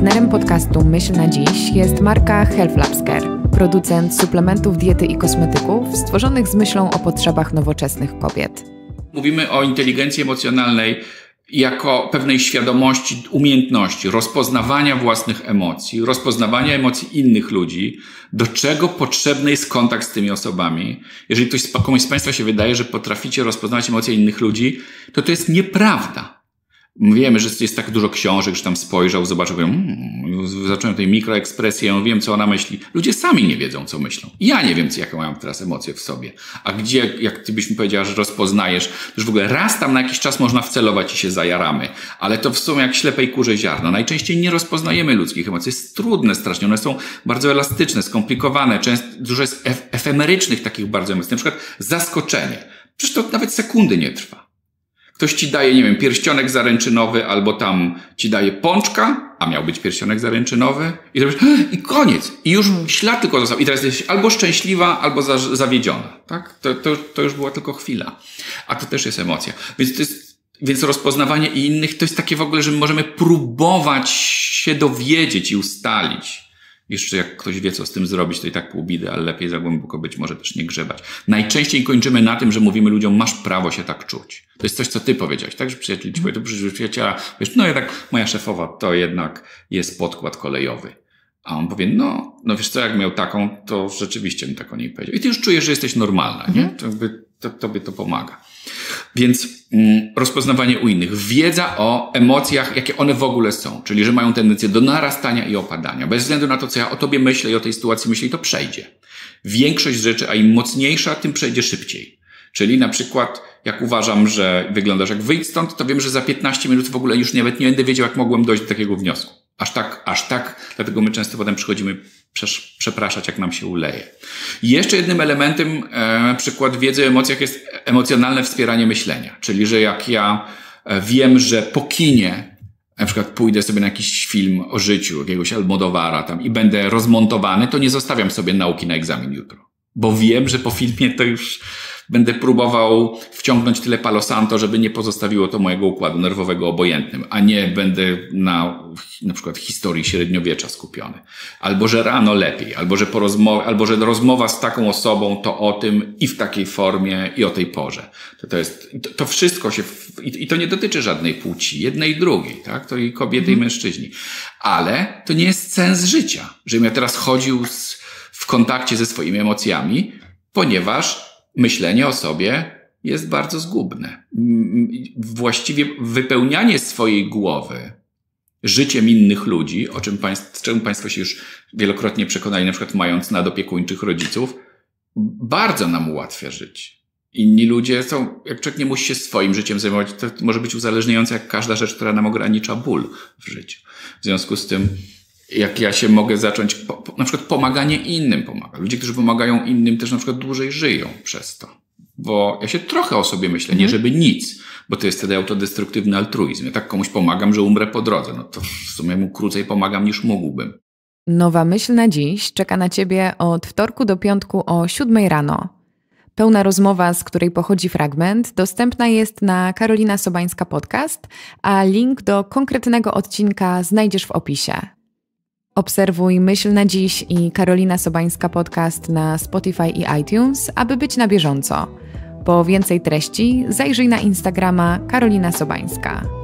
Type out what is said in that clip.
Partnerem podcastu Myśl na Dziś jest marka Health Labs Care, producent suplementów diety i kosmetyków stworzonych z myślą o potrzebach nowoczesnych kobiet. Mówimy o inteligencji emocjonalnej jako pewnej świadomości, umiejętności rozpoznawania własnych emocji, rozpoznawania emocji innych ludzi, do czego potrzebny jest kontakt z tymi osobami. Jeżeli ktoś, komuś z Państwa się wydaje, że potraficie rozpoznawać emocje innych ludzi, to to jest nieprawda. Wiemy, że jest tak dużo książek, że tam spojrzał, zobaczył, hmm, zacząłem tej mikroekspresję, wiem, co ona myśli. Ludzie sami nie wiedzą, co myślą. Ja nie wiem, jakie mają teraz emocje w sobie. A gdzie, jak ty byś mi powiedziała, że rozpoznajesz, już w ogóle raz tam na jakiś czas można wcelować i się zajaramy. Ale to w sumie jak ślepej kurze ziarno. Najczęściej nie rozpoznajemy ludzkich emocji. Jest trudne strasznie. One są bardzo elastyczne, skomplikowane. Często dużo jest efemerycznych takich bardzo emocji. Na przykład zaskoczenie. Przecież to nawet sekundy nie trwa. Ktoś ci daje, nie wiem, pierścionek zaręczynowy, albo tam ci daje pączka, a miał być pierścionek zaręczynowy, i, robisz, i koniec. I już ślad tylko został. I teraz jesteś albo szczęśliwa, albo za, zawiedziona. Tak? To, to, to już była tylko chwila. A to też jest emocja. Więc to jest, więc rozpoznawanie innych to jest takie w ogóle, że my możemy próbować się dowiedzieć i ustalić jeszcze jak ktoś wie, co z tym zrobić, to i tak pół bidy, ale lepiej za głęboko być może też nie grzebać. Najczęściej kończymy na tym, że mówimy ludziom, masz prawo się tak czuć. To jest coś, co ty powiedziałeś, tak? Że przyjaciel ci powie, to przyjaciela, wiesz, no jednak moja szefowa to jednak jest podkład kolejowy. A on powie, no, no wiesz co, jak miał taką, to rzeczywiście mi tak o niej powiedział. I ty już czujesz, że jesteś normalna, nie? Mhm. To jakby to, tobie to pomaga. Więc mm, rozpoznawanie u innych, wiedza o emocjach, jakie one w ogóle są, czyli że mają tendencję do narastania i opadania. Bez względu na to, co ja o tobie myślę i o tej sytuacji myślę, to przejdzie. Większość rzeczy, a im mocniejsza, tym przejdzie szybciej. Czyli na przykład, jak uważam, że wyglądasz jak wyjdź stąd, to wiem, że za 15 minut w ogóle już nawet nie będę wiedział, jak mogłem dojść do takiego wniosku. Aż tak, aż tak, dlatego my często potem przychodzimy przepraszać, jak nam się uleje. jeszcze jednym elementem e, przykład wiedzy o emocjach jest emocjonalne wspieranie myślenia. Czyli, że jak ja e, wiem, że po kinie na przykład pójdę sobie na jakiś film o życiu jakiegoś Almodowara tam i będę rozmontowany, to nie zostawiam sobie nauki na egzamin jutro. Bo wiem, że po filmie to już będę próbował wciągnąć tyle palosanto, żeby nie pozostawiło to mojego układu nerwowego obojętnym, a nie będę na na przykład historii średniowiecza skupiony. Albo że rano lepiej, albo że, porozmowa, albo że rozmowa z taką osobą to o tym i w takiej formie i o tej porze. To, to jest, to, to wszystko się, i, i to nie dotyczy żadnej płci, jednej i drugiej, tak? To i kobiety i mhm. mężczyźni. Ale to nie jest sens życia, żebym ja teraz chodził z, w kontakcie ze swoimi emocjami, ponieważ myślenie o sobie jest bardzo zgubne. Właściwie wypełnianie swojej głowy życiem innych ludzi, o czym państw, czemu Państwo się już wielokrotnie przekonali, na przykład mając nadopiekuńczych rodziców, bardzo nam ułatwia życie. Inni ludzie są, jak człowiek nie musi się swoim życiem zajmować, to może być uzależniające jak każda rzecz, która nam ogranicza ból w życiu. W związku z tym, jak ja się mogę zacząć, po, po, na przykład pomaganie innym pomaga. Ludzie, którzy pomagają innym też na przykład dłużej żyją przez to. Bo ja się trochę o sobie myślę, nie mhm. żeby nic, bo to jest wtedy autodestruktywny altruizm. Ja tak komuś pomagam, że umrę po drodze. No to w sumie mu krócej pomagam niż mógłbym. Nowa myśl na dziś czeka na Ciebie od wtorku do piątku o siódmej rano. Pełna rozmowa, z której pochodzi fragment, dostępna jest na Karolina Sobańska Podcast, a link do konkretnego odcinka znajdziesz w opisie. Obserwuj Myśl na Dziś i Karolina Sobańska Podcast na Spotify i iTunes, aby być na bieżąco. Po więcej treści zajrzyj na Instagrama Karolina Sobańska.